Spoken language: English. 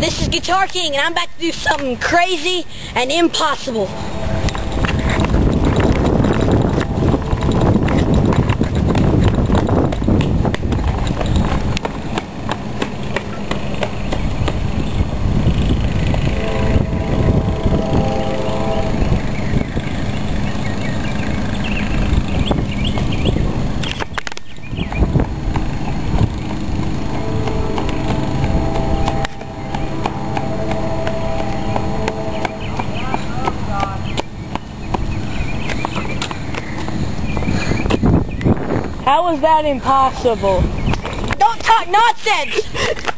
This is Guitar King, and I'm about to do something crazy and impossible. How is that impossible? Don't talk nonsense!